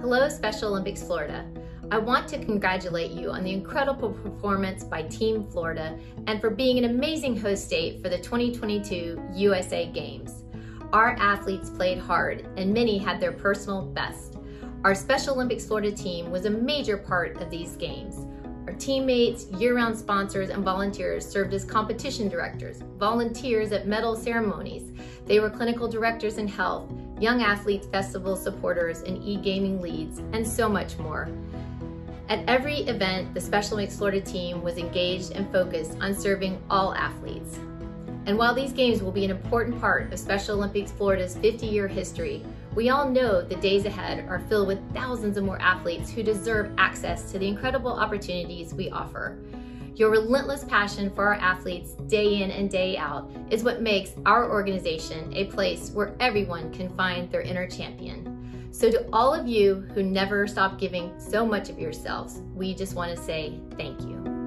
Hello, Special Olympics Florida. I want to congratulate you on the incredible performance by Team Florida and for being an amazing host state for the 2022 USA Games. Our athletes played hard and many had their personal best. Our Special Olympics Florida team was a major part of these games. Our teammates, year-round sponsors, and volunteers served as competition directors, volunteers at medal ceremonies. They were clinical directors in health, young athletes festival supporters, and e-gaming leads, and so much more. At every event, the Special Olympics Florida team was engaged and focused on serving all athletes. And while these games will be an important part of Special Olympics Florida's 50-year history, we all know the days ahead are filled with thousands of more athletes who deserve access to the incredible opportunities we offer. Your relentless passion for our athletes day in and day out is what makes our organization a place where everyone can find their inner champion. So to all of you who never stop giving so much of yourselves, we just want to say thank you.